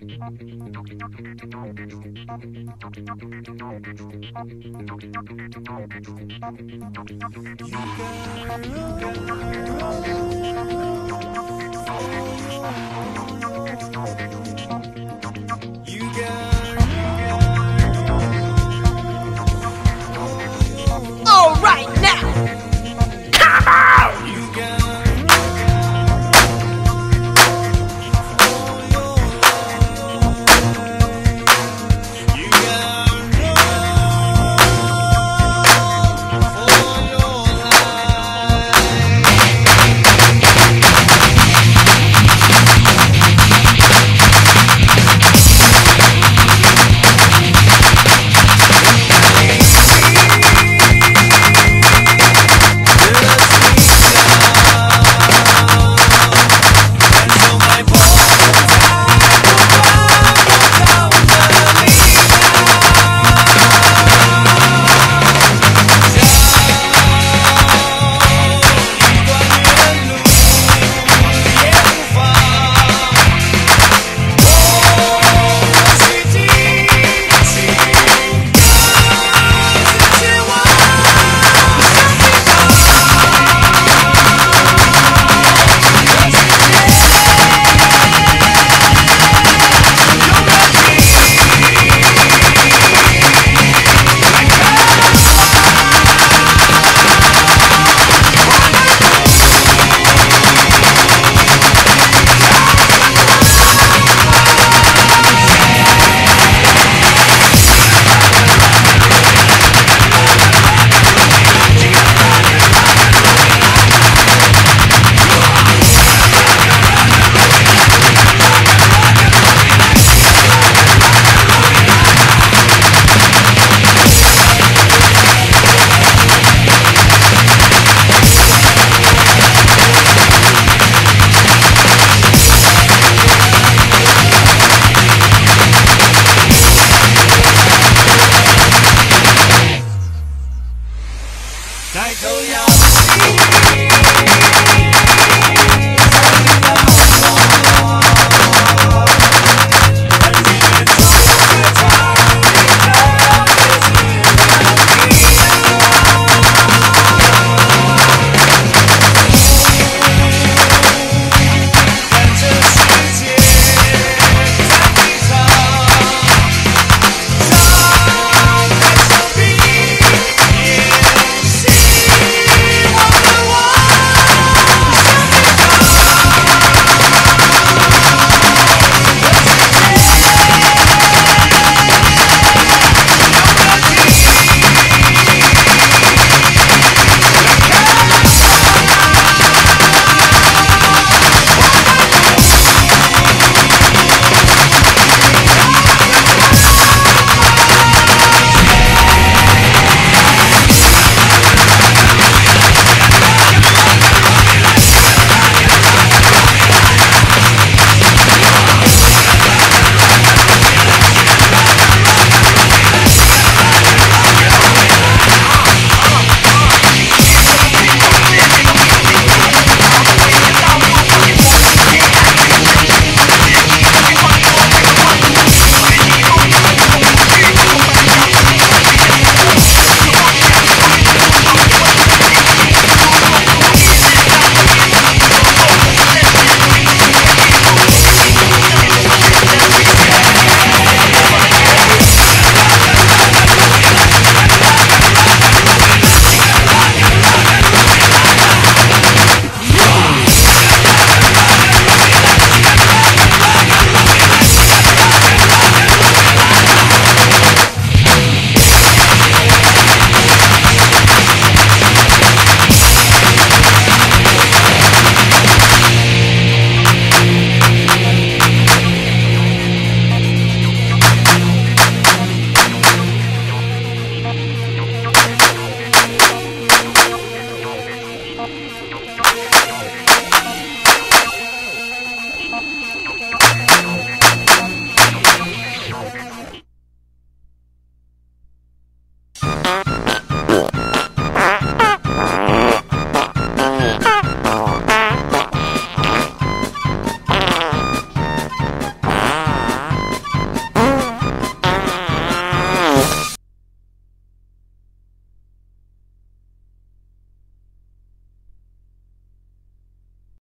You got told y'all.